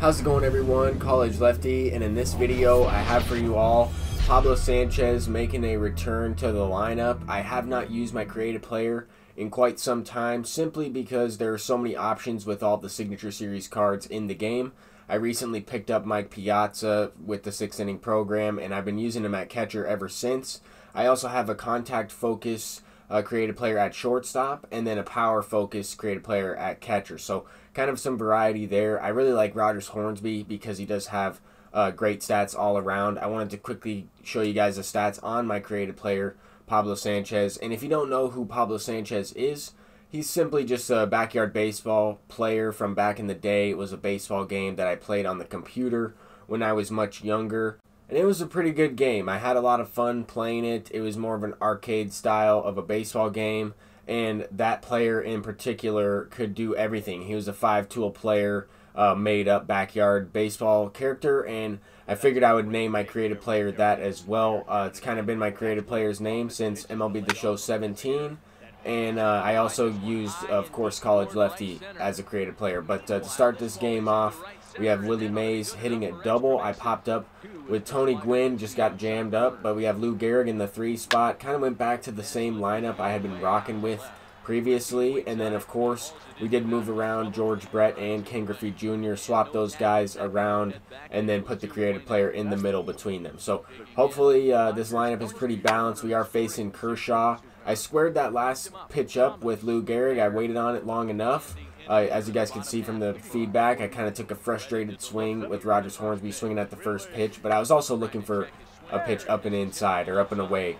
How's it going everyone? College Lefty and in this video I have for you all Pablo Sanchez making a return to the lineup. I have not used my creative player in quite some time simply because there are so many options with all the signature series cards in the game. I recently picked up Mike Piazza with the sixth inning program and I've been using him at catcher ever since. I also have a contact focus uh, creative player at shortstop and then a power focused creative player at catcher. So kind of some variety there. I really like Rogers Hornsby because he does have uh, great stats all around. I wanted to quickly show you guys the stats on my creative player, Pablo Sanchez. And if you don't know who Pablo Sanchez is, he's simply just a backyard baseball player from back in the day. It was a baseball game that I played on the computer when I was much younger. And it was a pretty good game. I had a lot of fun playing it. It was more of an arcade style of a baseball game and that player in particular could do everything. He was a five tool player, uh, made up backyard baseball character, and I figured I would name my creative player that as well. Uh, it's kind of been my creative player's name since MLB The Show 17. And uh, I also used, of course, College Lefty as a creative player. But uh, to start this game off, we have Willie Mays hitting a double. I popped up with Tony Gwynn, just got jammed up. But we have Lou Gehrig in the three spot. Kind of went back to the same lineup I had been rocking with previously. And then, of course, we did move around George Brett and Ken Griffey Jr., swap those guys around, and then put the creative player in the middle between them. So hopefully uh, this lineup is pretty balanced. We are facing Kershaw. I squared that last pitch up with Lou Gehrig. I waited on it long enough. Uh, as you guys can see from the feedback, I kind of took a frustrated swing with Rogers Hornsby swinging at the first pitch, but I was also looking for a pitch up and inside or up and away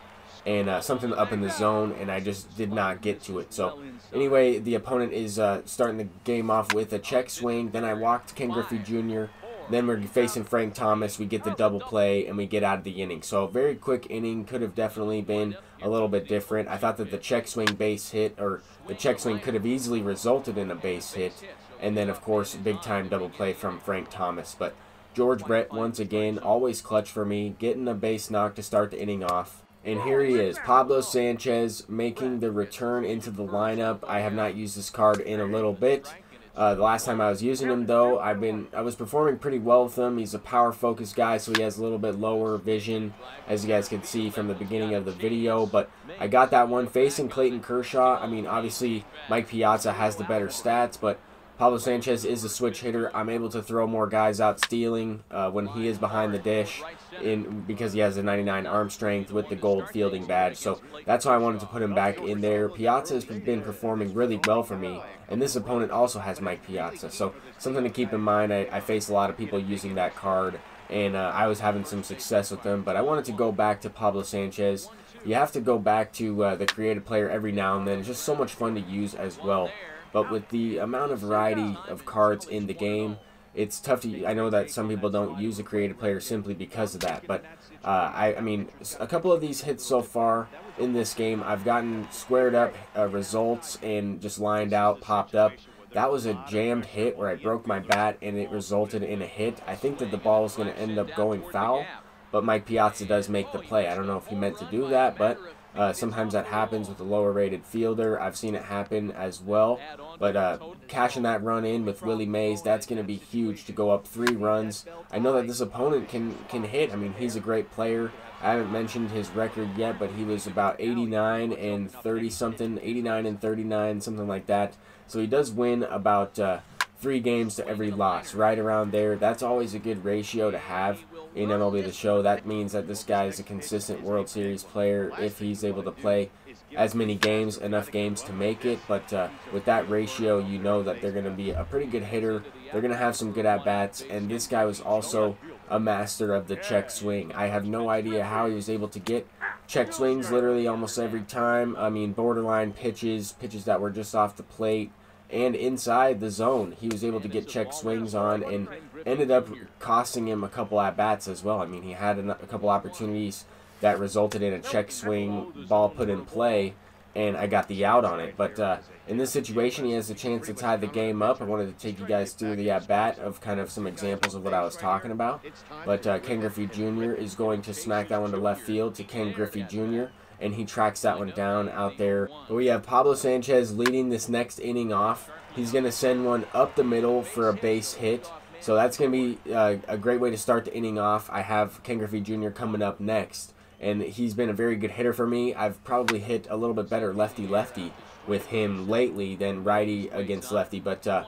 and uh, something up in the zone, and I just did not get to it. So anyway, the opponent is uh, starting the game off with a check swing. Then I walked Ken Griffey Jr. Then we're facing Frank Thomas. We get the double play and we get out of the inning. So a very quick inning could have definitely been a little bit different. I thought that the check swing base hit or the check swing could have easily resulted in a base hit. And then of course big time double play from Frank Thomas. But George Brett once again always clutch for me, getting a base knock to start the inning off. And here he is, Pablo Sanchez making the return into the lineup. I have not used this card in a little bit. Uh, the last time I was using him, though, I've been I was performing pretty well with him. He's a power focused guy, so he has a little bit lower vision, as you guys can see from the beginning of the video. But I got that one facing Clayton Kershaw. I mean, obviously Mike Piazza has the better stats, but Pablo Sanchez is a switch hitter. I'm able to throw more guys out stealing uh, when he is behind the dish in because he has a 99 arm strength with the gold fielding badge. So that's why I wanted to put him back in there. Piazza has been performing really well for me, and this opponent also has Mike Piazza. So something to keep in mind. I, I face a lot of people using that card, and uh, I was having some success with them. But I wanted to go back to Pablo Sanchez. You have to go back to uh, the creative player every now and then. It's just so much fun to use as well. But with the amount of variety of cards in the game, it's tough to. I know that some people don't use a creative player simply because of that, but uh, I, I mean, a couple of these hits so far in this game, I've gotten squared up uh, results and just lined out, popped up. That was a jammed hit where I broke my bat and it resulted in a hit. I think that the ball was going to end up going foul, but Mike Piazza does make the play. I don't know if he meant to do that, but uh, sometimes that happens with a lower rated fielder. I've seen it happen as well. But uh, cashing that run in with Willie Mays, that's going to be huge to go up three runs. I know that this opponent can, can hit. I mean, he's a great player. I haven't mentioned his record yet, but he was about 89 and 30 something, 89 and 39, something like that. So he does win about uh, three games to every loss, right around there. That's always a good ratio to have in MLB The Show. That means that this guy is a consistent World Series player if he's able to play as many games, enough games to make it. But uh, with that ratio, you know that they're going to be a pretty good hitter. They're going to have some good at bats. And this guy was also a master of the check swing. I have no idea how he was able to get check swings literally almost every time. I mean, borderline pitches, pitches that were just off the plate and inside the zone. He was able to get check swings on and ended up costing him a couple at bats as well. I mean, he had a, couple opportunities that resulted in a check swing ball put in play, and I got the out on it. But uh, in this situation, he has a chance to tie the game up. I wanted to take you guys through the at bat of kind of some examples of what I was talking about. But uh, Ken Griffey Jr. is going to smack that one to left field to Ken Griffey Jr and he tracks that one down out there. But we have Pablo Sanchez leading this next inning off. He's going to send one up the middle for a base hit. So that's going to be uh, a great way to start the inning off. I have Ken Griffey Jr. coming up next, and he's been a very good hitter for me. I've probably hit a little bit better lefty lefty with him lately than righty against lefty, but uh,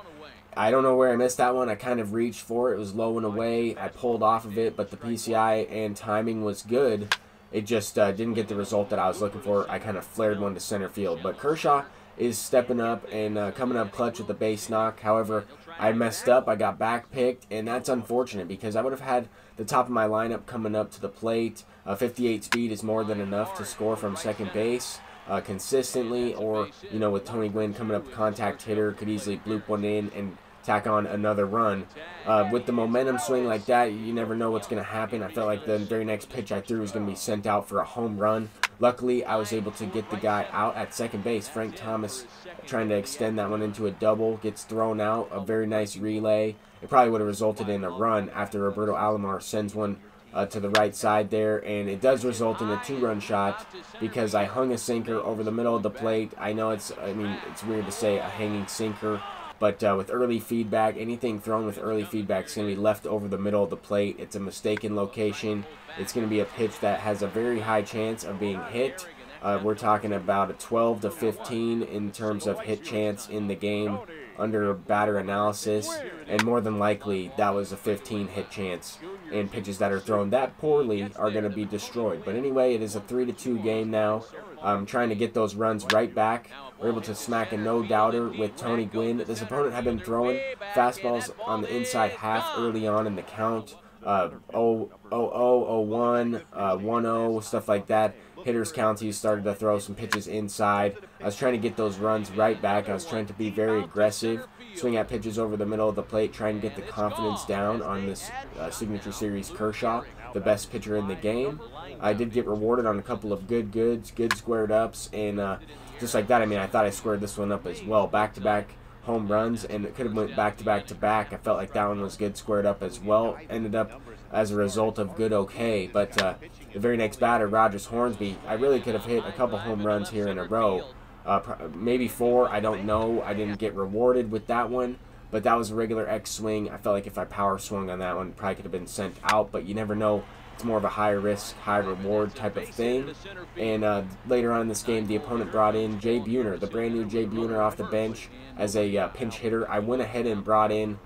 I don't know where I missed that one. I kind of reached for it. It was low and away. I pulled off of it, but the PCI and timing was good. It just uh, didn't get the result that I was looking for. I kind of flared one to center field. But Kershaw is stepping up and uh, coming up clutch with the base knock. However, I messed up. I got back picked, and that's unfortunate because I would have had the top of my lineup coming up to the plate. Uh, 58 speed is more than enough to score from second base. Uh, consistently, or you know, with Tony Gwynn coming up contact hitter, could easily bloop one in and tack on another run. Uh, with the momentum swing like that, you never know what's going to happen. I felt like the very next pitch I threw was going to be sent out for a home run. Luckily, I was able to get the guy out at second base. Frank Thomas trying to extend that one into a double, gets thrown out. A very nice relay. It probably would have resulted in a run after Roberto Alomar sends one uh, to the right side there, and it does result in a two-run shot because I hung a sinker over the middle of the plate. I know it's, I mean, it's weird to say a hanging sinker, but uh, with early feedback, anything thrown with early feedback is going to be left over the middle of the plate. It's a mistaken location. It's going to be a pitch that has a very high chance of being hit. Uh, we're talking about a 12 to 15 in terms of hit chance in the game under batter analysis, and more than likely that was a 15 hit chance. And pitches that are thrown that poorly are going to be destroyed. But anyway, it is a 3 to 2 game now. I'm trying to get those runs right back. We're able to smack a no doubter with Tony Gwynn. This opponent had been throwing fastballs on the inside half early on in the count. Uh, 0 0 1, uh, 1 0, stuff like that hitters counties started to throw some pitches inside. I was trying to get those runs right back. I was trying to be very aggressive, swing at pitches over the middle of the plate, trying to get the confidence down on this uh, signature series Kershaw, the best pitcher in the game. I did get rewarded on a couple of good goods, good squared ups, and uh, just like that, I mean, I thought I squared this one up as well. Back to back home runs, and it could have went back to back to back. I felt like that one was good squared up as well. Ended up as a result of good okay, but uh, the very next batter, Rogers Hornsby, I really could have hit a couple home runs here in a row. Uh, maybe four, I don't know. I didn't get rewarded with that one, but that was a regular X swing. I felt like if I power swung on that one, probably could have been sent out, but you never know. It's more of a high risk, high reward type of thing. And uh, later on in this game, the opponent brought in Jay Buhner, the brand new Jay Buhner off the bench as a uh, pinch hitter. I went ahead and brought in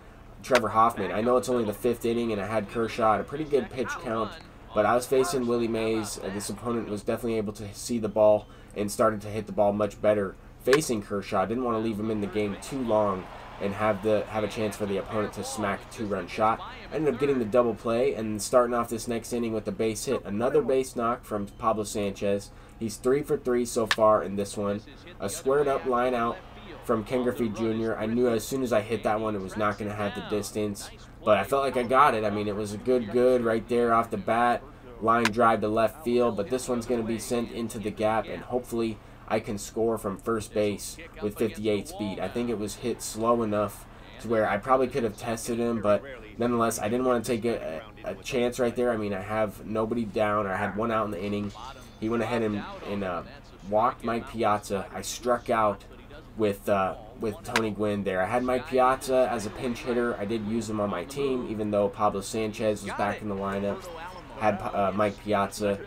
Trevor Hoffman. I know it's only the fifth inning, and I had Kershaw at a pretty good pitch count, but I was facing Willie Mays. Uh, this opponent was definitely able to see the ball and started to hit the ball much better facing Kershaw. I didn't want to leave him in the game too long and have the have a chance for the opponent to smack a two-run shot. I ended up getting the double play and starting off this next inning with a base hit. Another base knock from Pablo Sanchez. He's three for three so far in this one. A squared up line out from Ken Griffey Jr. I knew as soon as I hit that one it was not going to have the distance, but I felt like I got it. I mean, it was a good, good right there off the bat. Line drive to left field, but this one's going to be sent into the gap, and hopefully I can score from first base with 58 speed. I think it was hit slow enough to where I probably could have tested him, but nonetheless, I didn't want to take a, a, chance right there. I mean, I have nobody down, or I had one out in the inning. He went ahead and, and uh, walked Mike Piazza. I struck out with uh, with Tony Gwynn there. I had Mike Piazza as a pinch hitter. I did use him on my team, even though Pablo Sanchez was back in the lineup. Had uh, Mike Piazza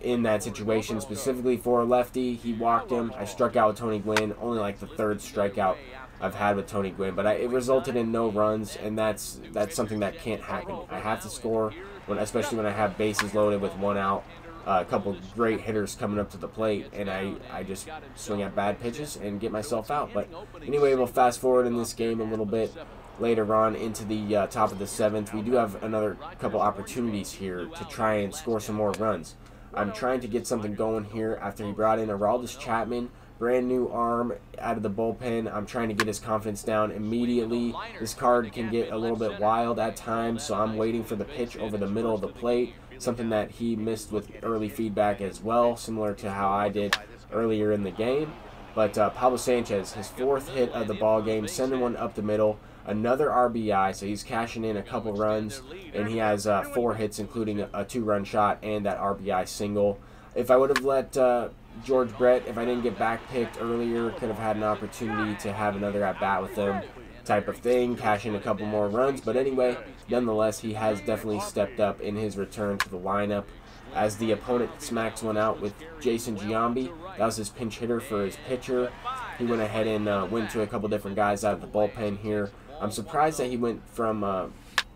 in that situation specifically for a lefty. He walked him. I struck out with Tony Gwynn. Only like the third strikeout I've had with Tony Gwynn, but I, it resulted in no runs, and that's that's something that can't happen. I have to score, when, especially when I have bases loaded with one out uh, a couple great hitters coming up to the plate, and I, I just swing at bad pitches and get myself out. But anyway, we'll fast forward in this game a little bit later on into the uh, top of the seventh. We do have another couple opportunities here to try and score some more runs. I'm trying to get something going here after he brought in Aroldis Chapman, brand new arm out of the bullpen. I'm trying to get his confidence down immediately. This card can get a little bit wild at times, so I'm waiting for the pitch over the middle of the plate something that he missed with early feedback as well, similar to how I did earlier in the game. But uh, Pablo Sanchez, his fourth hit of the ball game, sending one up the middle, another RBI, so he's cashing in a couple runs, and he has uh, four hits, including a, a two-run shot and that RBI single. If I would have let uh, George Brett, if I didn't get back picked earlier, could have had an opportunity to have another at bat with him. type of thing, cash in a couple more runs. But anyway, nonetheless, he has definitely stepped up in his return to the lineup. As the opponent smacks one out with Jason Giambi, that was his pinch hitter for his pitcher. He went ahead and uh, went to a couple different guys out of the bullpen here. I'm surprised that he went from uh,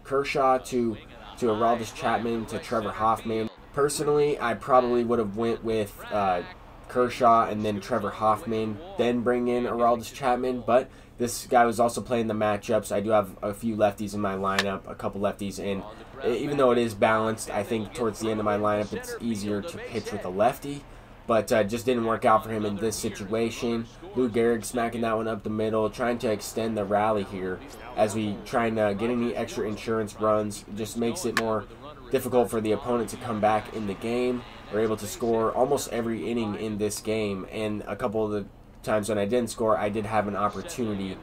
Kershaw to to Aroldis Chapman to Trevor Hoffman. Personally, I probably would have went with uh, Kershaw and then Trevor Hoffman, then bring in Aroldis Chapman. But this guy was also playing the matchups. I do have a few lefties in my lineup, a couple lefties, and even though it is balanced, I think towards the end of my lineup it's easier to pitch with a lefty. But uh, just didn't work out for him in this situation. Lou Gehrig smacking that one up the middle, trying to extend the rally here as we trying to get any extra insurance runs. Just makes it more difficult for the opponent to come back in the game. We're able to score almost every inning in this game, and a couple of the times when I didn't score, I did have an opportunity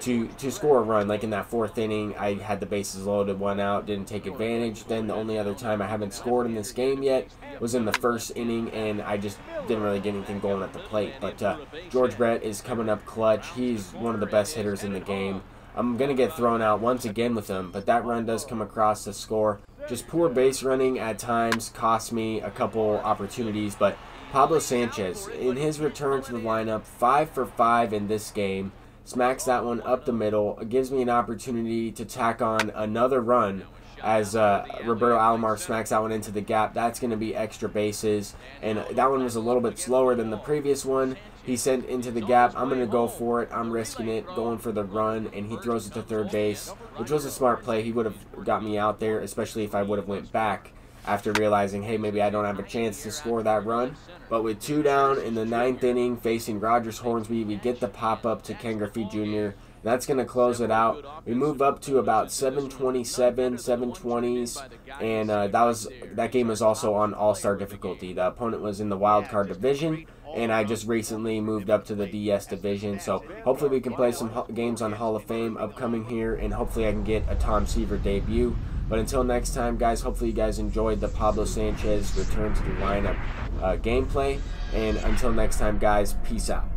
to to score a run. Like in that fourth inning, I had the bases loaded, one out, didn't take advantage. Then the only other time I haven't scored in this game yet was in the first inning, and I just didn't really get anything going at the plate. But uh, George Brett is coming up clutch. He's one of the best hitters in the game. I'm going to get thrown out once again with him, but that run does come across to score. Just poor base running at times cost me a couple opportunities, but Pablo Sanchez, in his return to the lineup, 5 for 5 in this game, smacks that one up the middle. Gives me an opportunity to tack on another run as uh, Roberto Alomar smacks that one into the gap. That's going to be extra bases, and that one was a little bit slower than the previous one. He sent into the gap. I'm going to go for it. I'm risking it, going for the run, and he throws it to third base, which was a smart play. He would have got me out there, especially if I would have went back after realizing, hey, maybe I don't have a chance to score that run. But with two down in the ninth inning facing Rogers Hornsby, we get the pop up to Ken Griffey Jr. That's going to close it out. We move up to about 727, 720s, and uh, that was that game was also on All-Star difficulty. The opponent was in the wild card division, and I just recently moved up to the DS division. So hopefully we can play some games on Hall of Fame upcoming here, and hopefully I can get a Tom Seaver debut. But until next time, guys, hopefully you guys enjoyed the Pablo Sanchez return to the lineup uh, gameplay. And until next time, guys, peace out.